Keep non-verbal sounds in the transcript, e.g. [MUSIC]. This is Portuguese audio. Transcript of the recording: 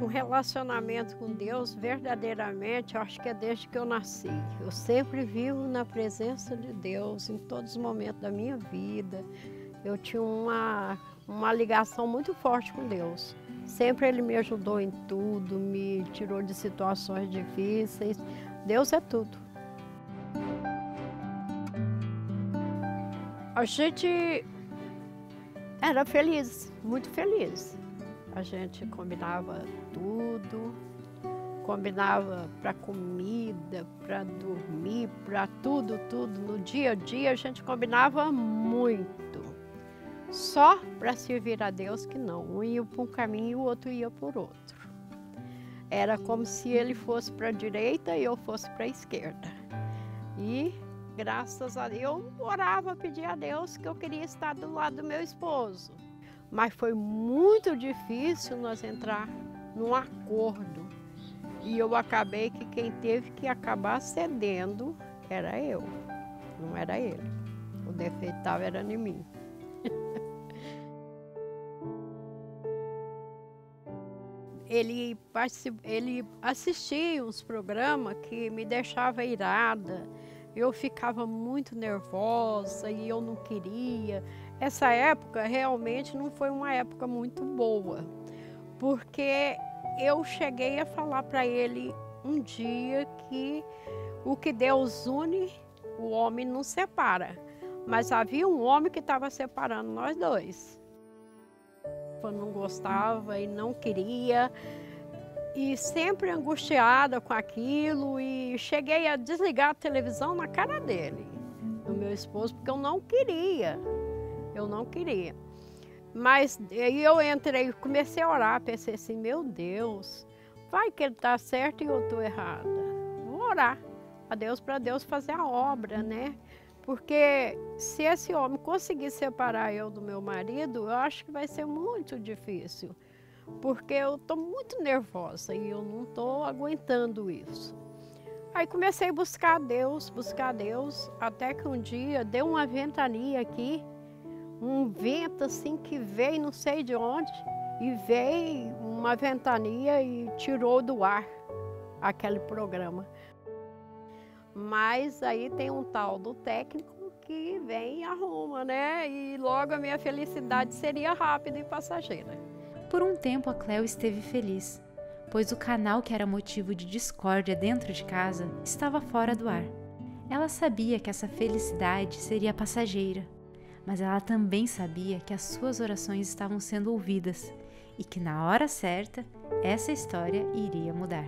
um relacionamento com Deus verdadeiramente, eu acho que é desde que eu nasci. Eu sempre vivo na presença de Deus em todos os momentos da minha vida. Eu tinha uma, uma ligação muito forte com Deus. Sempre Ele me ajudou em tudo, me tirou de situações difíceis. Deus é tudo. A gente era feliz, muito feliz. A gente combinava tudo, combinava para comida, para dormir, para tudo, tudo. No dia a dia a gente combinava muito. Só para servir a Deus que não. Um ia para um caminho e o outro ia por outro. Era como se ele fosse para a direita e eu fosse para a esquerda. E graças a Deus eu orava, pedia a Deus que eu queria estar do lado do meu esposo. Mas foi muito difícil nós entrar num acordo. E eu acabei que quem teve que acabar cedendo era eu, não era ele. O defeito era em mim. [LAUGHS] ele, ele assistia uns programas que me deixava irada. Eu ficava muito nervosa e eu não queria essa época realmente não foi uma época muito boa, porque eu cheguei a falar para ele um dia que o que Deus une, o homem não separa. Mas havia um homem que estava separando nós dois. Eu não gostava e não queria, e sempre angustiada com aquilo, e cheguei a desligar a televisão na cara dele, do meu esposo, porque eu não queria. Eu não queria. Mas aí eu entrei, comecei a orar, pensei assim, meu Deus, vai que ele está certo e eu estou errada. Vou orar a Deus para Deus fazer a obra, né? Porque se esse homem conseguir separar eu do meu marido, eu acho que vai ser muito difícil. Porque eu estou muito nervosa e eu não estou aguentando isso. Aí comecei a buscar Deus, buscar Deus, até que um dia deu uma ventania aqui um vento assim que veio não sei de onde e veio uma ventania e tirou do ar aquele programa. Mas aí tem um tal do técnico que vem e arruma, né? E logo a minha felicidade seria rápida e passageira. Por um tempo a Cleo esteve feliz, pois o canal que era motivo de discórdia dentro de casa estava fora do ar. Ela sabia que essa felicidade seria passageira mas ela também sabia que as suas orações estavam sendo ouvidas e que na hora certa essa história iria mudar.